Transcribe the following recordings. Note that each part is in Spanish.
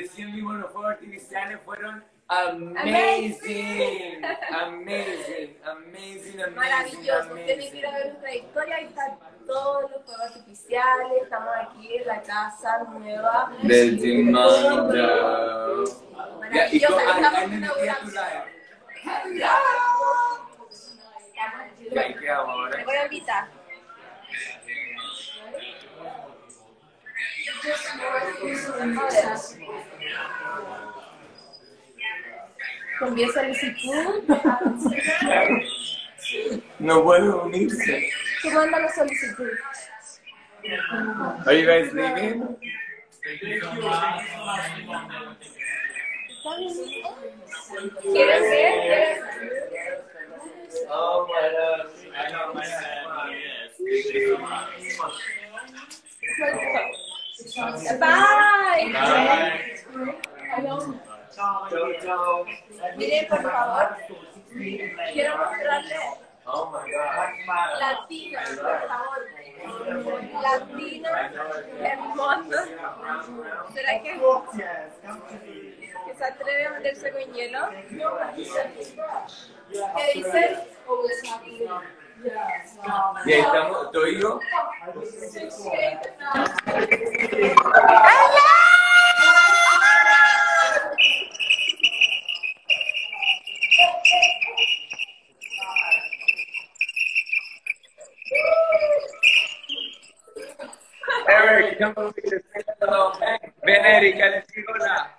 recién vimos los fuegos artificiales, fueron amazing, amazing, amazing, amazing, Maravilloso. Usted amazing. quiere ver nuestra historia, ahí están todos los fuegos artificiales. Estamos aquí en la casa nueva. Del Maravillosa. Estamos inaugurando. ahí quedamos ahora. Te voy a invitar. Envié solicitud. No puedo unirse. Tú manda la solicitud. Are you guys leaving? ¿Quieres ver? Oh my God. I know my Bye. Chao, chao. Miren, por favor. Quiero mostrarle Oh my God. Latina, por favor. Latina, hermosa. ¿Será que, que se atreve a meterse con hielo? ¿Qué dicen? Y ahí estamos, ¿te oigo? Eric, Ven, Erika, les digo hola.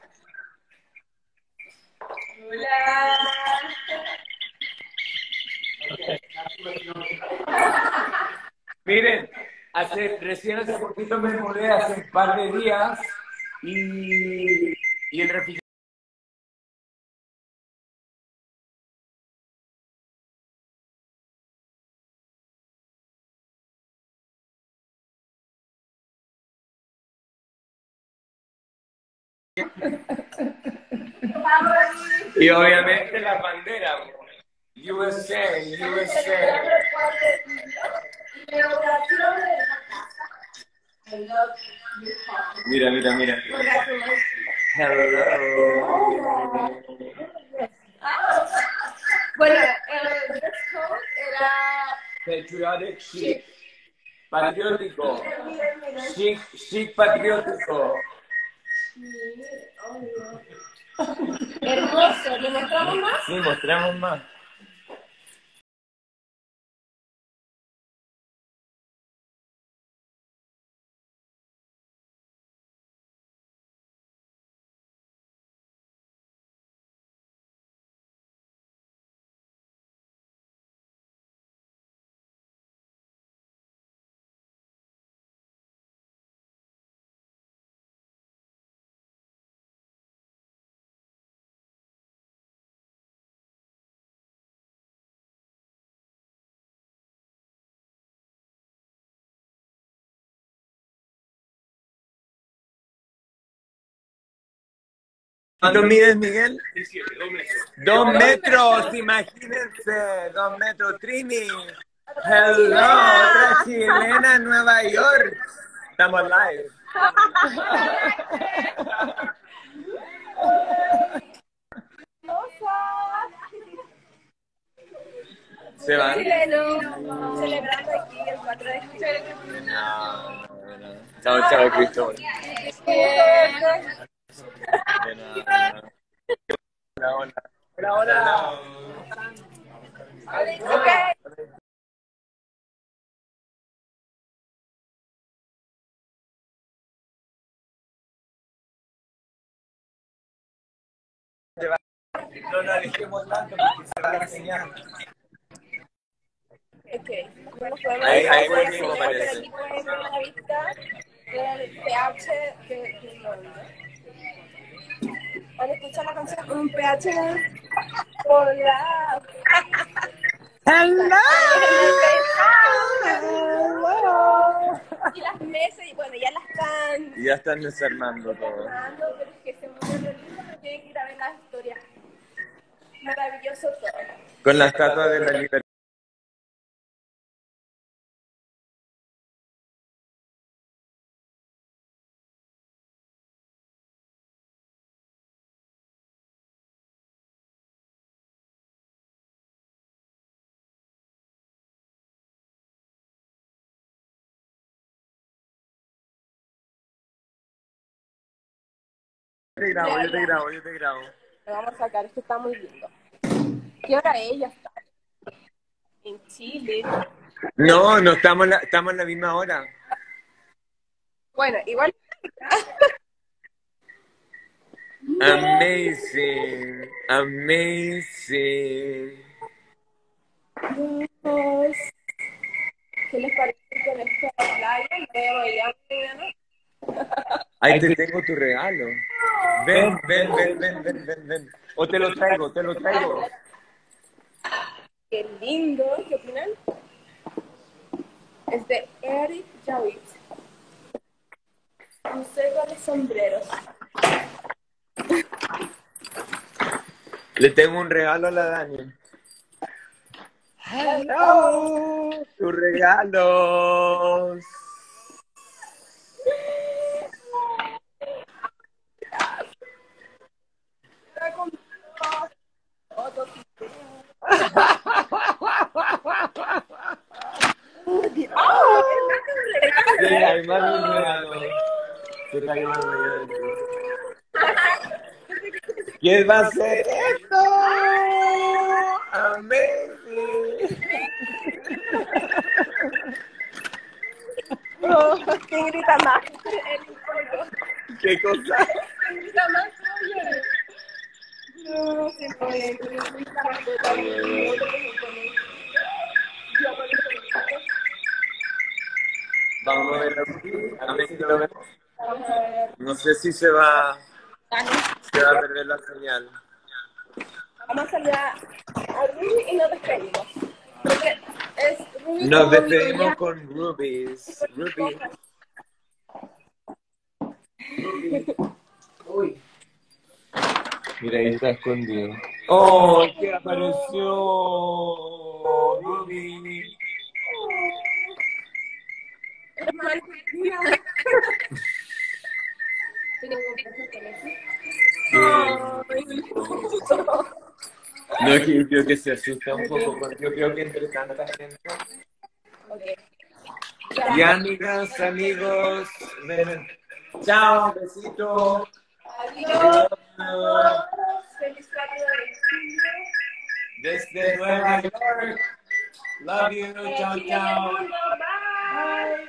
Miren, hace, recién hace poquito me mudé, hace un par de días, y, y el refrigerador Y obviamente la bandera. USA, USA. Mira, mira, mira. Hello. Bueno, el dress code era Patriotic chic. Patriótico. Chic, chic patriótico. Hermoso. ¿Le mostramos más? Sí, mostramos más. ¿Cuánto mides, Miguel? Dos metros, imagínense, dos metros, Trini. Hello, otra chilena en Nueva York. Estamos live. Se van. Chileno, celebrando aquí el 4 de julio. Chao, chao, Cristóbal. De nada. Hola, hola. Hola, hola. Ok. No nos alejemos tanto porque se va la señal. Ok. Bueno, podemos Ahí- ahí volvimos, parece. aquí ver la vista del a la pH hola. Hello. Y las mesas, y bueno, ya las están Y ya están desarmando todo. pero es que se mueve lo lindo, pero tienen que ir a ver la historia. Maravilloso todo. Con la estatua de la libertad. Te grabo, yo te grabo, yo te grabo. Lo vamos a sacar, esto está muy lindo. ¿Qué hora ella está? En Chile. No, no estamos en la, estamos en la misma hora. Bueno, igual. Amazing, amazing. Dios. ¿Qué les parece con esta playa? Ahí te tengo tu regalo. Ven, ven, ven, ven, ven, ven, ven. O te lo traigo, te lo traigo. Qué lindo, ¿qué opinan? Es de Eric. No sé cuáles sombreros. Le tengo un regalo a la Dani. Hello, tus regalos. Está con otro tipo. ¡Ah! Sí, hay más de un regalo. Te traigo un regalo. ¿Quién va a hacer esto? Amazing. Oh, ¿Quién grita más? El pollo. ¿Qué cosa? ¿Quién grita más? Oye. No, se puede. Vamos a verlo aquí. A ver si lo vemos. Vamos a ver. No sé si se va, se va a perder la señal. Vamos a saludar a Ruby y nos despedimos. Porque es Ruby Nos despedimos con Rubies. Ruby. Uy. Mira, ahí está escondido. ¡Oh, que apareció! Ruby. Hermano, mira. Tenemos un beso con eso. No, es que yo creo que se asusta un poco, porque yo creo que entre tanta gente. Ok. Y amigas, amigos, ven. chao, besito. Adiós. Feliz de. Desde Nueva York. Love you, chao, chao. Bye.